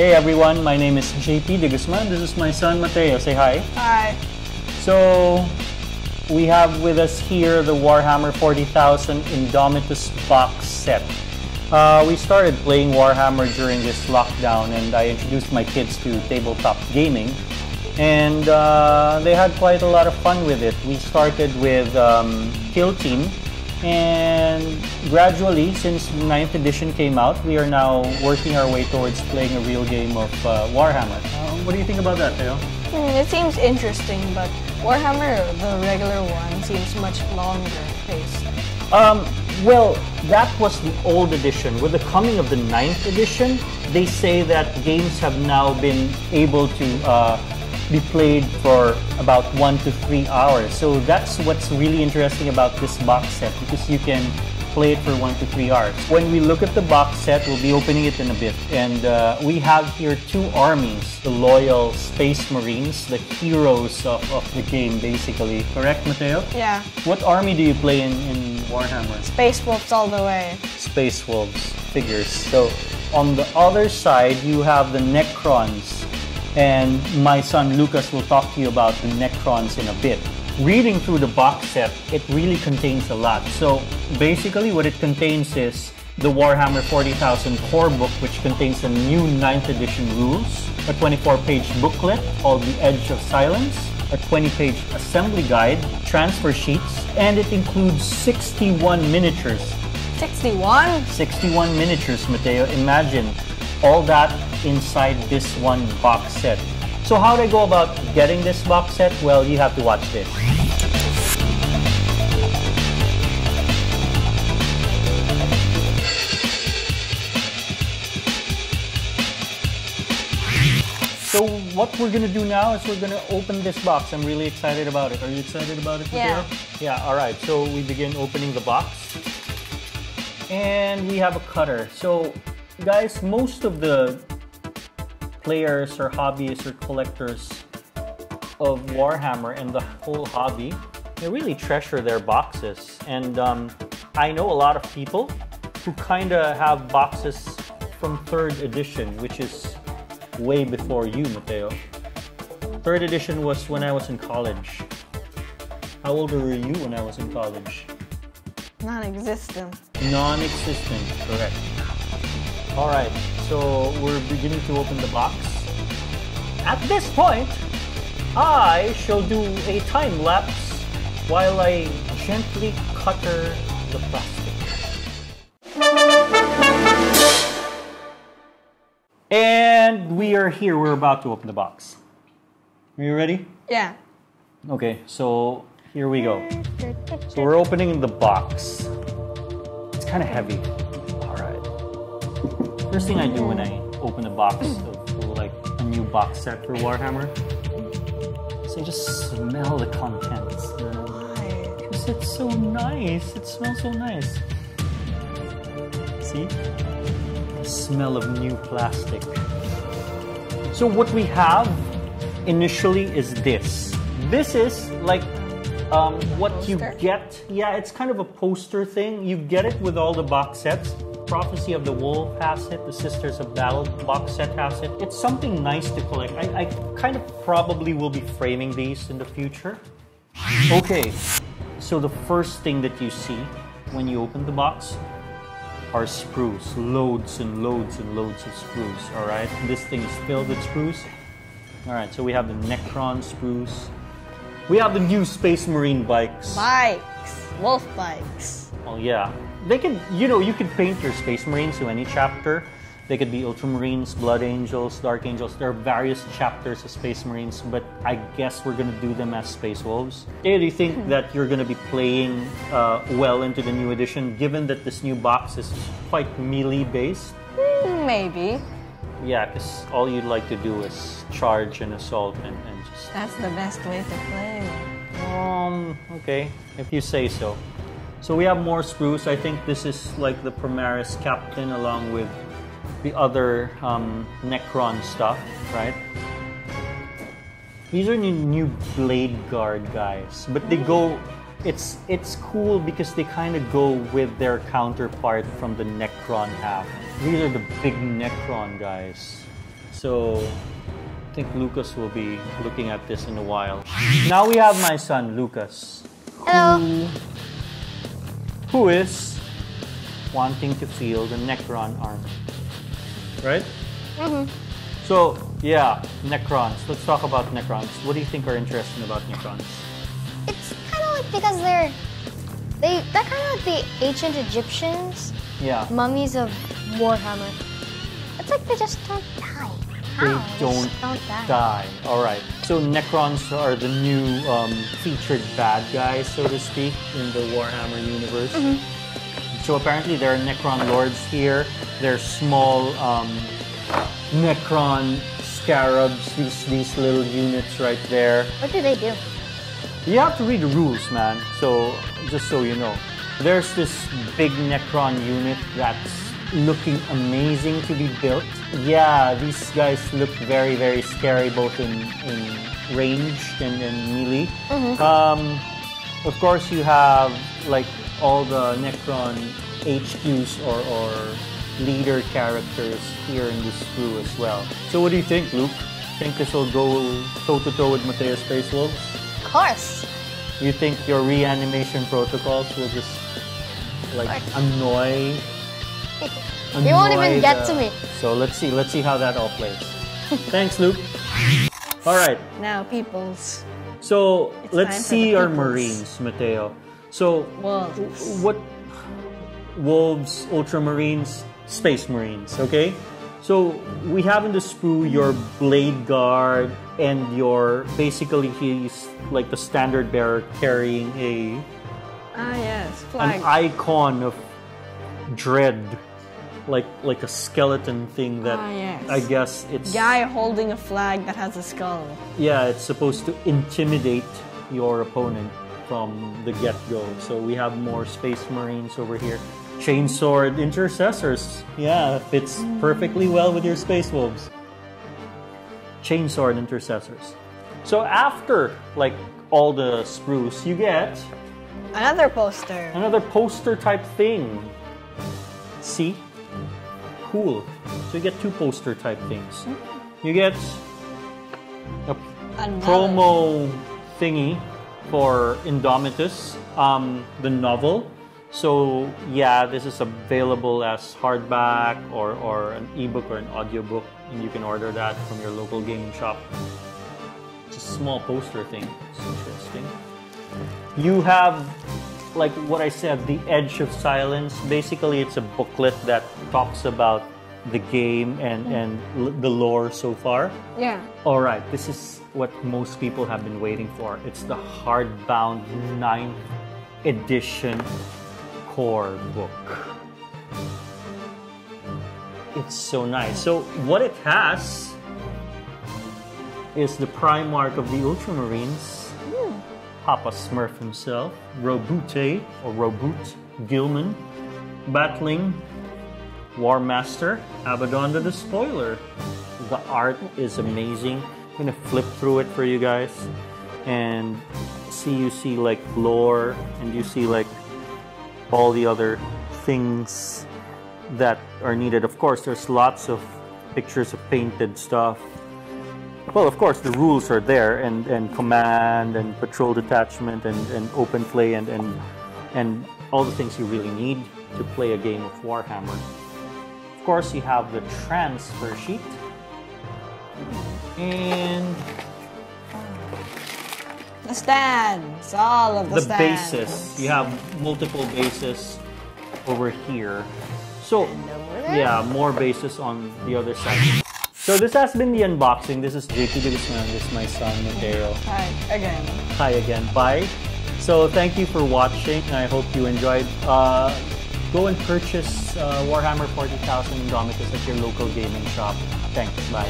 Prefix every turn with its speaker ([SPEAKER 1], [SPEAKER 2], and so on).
[SPEAKER 1] Hey everyone, my name is JP de Guzman. This is my son Mateo. Say hi.
[SPEAKER 2] Hi.
[SPEAKER 1] So, we have with us here the Warhammer 40,000 Indomitus box set. Uh, we started playing Warhammer during this lockdown and I introduced my kids to tabletop gaming. And uh, they had quite a lot of fun with it. We started with um, Kill Team, and gradually, since 9th edition came out, we are now working our way towards playing a real game of uh, Warhammer. Uh, what do you think about that, Theo?
[SPEAKER 2] Hmm, it seems interesting, but Warhammer, the regular one, seems much longer paced.
[SPEAKER 1] Um, well, that was the old edition. With the coming of the 9th edition, they say that games have now been able to uh, be played for about one to three hours. So that's what's really interesting about this box set because you can play it for one to three hours. When we look at the box set, we'll be opening it in a bit. And uh, we have here two armies, the loyal Space Marines, the heroes of, of the game, basically. Correct, Mateo?
[SPEAKER 2] Yeah.
[SPEAKER 1] What army do you play in, in Warhammer?
[SPEAKER 2] Space Wolves all the way.
[SPEAKER 1] Space Wolves figures. So on the other side, you have the Necrons. And my son Lucas will talk to you about the Necrons in a bit. Reading through the box set, it really contains a lot. So basically, what it contains is the Warhammer 40,000 core book, which contains the new 9th edition rules, a 24 page booklet called The Edge of Silence, a 20 page assembly guide, transfer sheets, and it includes 61 miniatures
[SPEAKER 2] 61?
[SPEAKER 1] 61 miniatures, Mateo. Imagine all that inside this one box set. So how do I go about getting this box set? Well, you have to watch this. So what we're gonna do now is we're gonna open this box. I'm really excited about it. Are you excited about it?
[SPEAKER 2] Yeah.
[SPEAKER 1] Yeah, all right. So we begin opening the box. And we have a cutter. So guys, most of the players or hobbyists or collectors of Warhammer and the whole hobby, they really treasure their boxes. And um, I know a lot of people who kind of have boxes from third edition, which is way before you, Mateo. Third edition was when I was in college. How old were you when I was in college?
[SPEAKER 2] Non existent.
[SPEAKER 1] Non-existent, correct. All right, so we're beginning to open the box. At this point, I shall do a time lapse while I gently cutter the plastic. And we are here. We're about to open the box. Are you ready?
[SPEAKER 2] Yeah.
[SPEAKER 1] Okay, so here we go. So we're opening the box. It's kind of heavy. First thing I do when I open a box of like a new box set for Warhammer is I just smell the contents.
[SPEAKER 2] Why?
[SPEAKER 1] Because it's so nice. It smells so nice. See? The smell of new plastic. So what we have initially is this. This is like um, what you get. Yeah, it's kind of a poster thing. You get it with all the box sets. Prophecy of the Wolf has it. The Sisters of Battle box set has it. It's something nice to collect. I, I kind of probably will be framing these in the future. Okay, so the first thing that you see when you open the box are sprues. Loads and loads and loads of sprues, alright? This thing is filled with sprues. Alright, so we have the Necron sprues. We have the new Space Marine bikes.
[SPEAKER 2] Bikes. Wolf bikes.
[SPEAKER 1] Oh yeah. They could you know, you could paint your Space Marines to any chapter. They could be Ultramarines, Blood Angels, Dark Angels. There are various chapters of Space Marines, but I guess we're gonna do them as Space Wolves. Hey, do you think that you're gonna be playing uh, well into the new edition, given that this new box is quite melee based?
[SPEAKER 2] Hmm, Maybe.
[SPEAKER 1] Yeah, because all you'd like to do is charge and assault and, and just
[SPEAKER 2] That's the best way to play.
[SPEAKER 1] Um, okay, if you say so. So we have more sprues. I think this is like the Primaris Captain along with the other um, Necron stuff, right? These are new, new Blade Guard guys, but they go. It's it's cool because they kind of go with their counterpart from the Necron half. These are the big Necron guys. So I think Lucas will be looking at this in a while. Now we have my son Lucas,
[SPEAKER 3] Hello.
[SPEAKER 1] who is wanting to feel the Necron armor. Right?
[SPEAKER 3] Mm-hmm.
[SPEAKER 1] So yeah, Necrons. Let's talk about Necrons. What do you think are interesting about Necrons?
[SPEAKER 3] It's kind of like because they're they they're kind of like the ancient Egyptians,
[SPEAKER 1] Yeah.
[SPEAKER 3] mummies of Warhammer. It's like they just don't.
[SPEAKER 1] They
[SPEAKER 3] How?
[SPEAKER 1] don't,
[SPEAKER 3] don't die.
[SPEAKER 1] die. All right. So Necrons are the new um, featured bad guys, so to speak, in the Warhammer universe. So apparently there are Necron lords here. They're small um, Necron scarabs. These these little units right there.
[SPEAKER 3] What do they do?
[SPEAKER 1] You have to read the rules, man. So, just so you know, there's this big Necron unit that's looking amazing to be built. Yeah, these guys look very, very scary, both in, in ranged and, and melee. Um, of course, you have like all the Necron HQs or, or leader characters here in this crew as well. So, what do you think, Luke? Think this will go toe to toe with Mateo Space Wolves?
[SPEAKER 3] Of course.
[SPEAKER 1] You think your reanimation protocols will just like annoy?
[SPEAKER 3] You won't even get to me.
[SPEAKER 1] So let's see. Let's see how that all plays. Thanks, Luke. All right.
[SPEAKER 2] Now, peoples.
[SPEAKER 1] So
[SPEAKER 2] It's
[SPEAKER 1] let's see our. Marines, Mateo. So
[SPEAKER 2] Wolves.
[SPEAKER 1] what? Wolves, Ultramarines, Space Marines. Okay. So we have in the sprue your blade guard and your basically he's like the standard bearer carrying a
[SPEAKER 2] Ah, yes. flag.
[SPEAKER 1] an icon of dread, like like a skeleton thing that
[SPEAKER 2] Ah, yes.
[SPEAKER 1] I guess it's
[SPEAKER 2] Guy holding a flag that has a skull.
[SPEAKER 1] yeah, it's supposed to intimidate your opponent from the get go. So we have more Space Marines over here. Chainsword Intercessors. Yeah, fits perfectly well with your Space Wolves. Chainsword Intercessors. So after like all the sprues, you get
[SPEAKER 2] Another poster.
[SPEAKER 1] another poster type thing. See? Cool. So you get two poster type things. You get a
[SPEAKER 2] Another.
[SPEAKER 1] promo thingy for Indomitus, um, the novel. So yeah, this is available as hardback or, or an ebook or an audiobook, and you can order that from your local gaming shop. It's a small poster thing. It's interesting. You have like what I said, the Edge of Silence. Basically, it's a booklet that talks about the game and mm. and l- the lore so far.
[SPEAKER 2] Yeah.
[SPEAKER 1] All right, this is what most people have been waiting for. It's the hardbound 9th edition core book. It's so nice. So, what it has is the Primarch of the Ultramarines, Papa Smurf himself, Roboute or Roboute Guilliman, battling War Master, Abaddon the Despoiler. The art is amazing. I'm gonna flip through it for you guys and see you see like lore and you see like all the other things that are needed. Of course, there's lots of pictures of painted stuff. Well, of course, the rules are there, and, and command, and patrol detachment, and, and open play, and, and and all the things you really need to play a game of Warhammer. Of course, you have the transfer sheet, and
[SPEAKER 2] The stands. All of the,
[SPEAKER 1] the
[SPEAKER 2] stands.
[SPEAKER 1] bases. You have multiple bases over here. So,
[SPEAKER 2] over
[SPEAKER 1] yeah, more bases on the other side. So this has been the unboxing. This is JP Guzman. This is my son Mateo.
[SPEAKER 2] Hi, again.
[SPEAKER 1] Hi again. Bye. So thank you for watching. I hope you enjoyed. Uh, go and purchase uh, Warhammer 40,000 Indomitus at your local gaming shop. Thanks. Bye.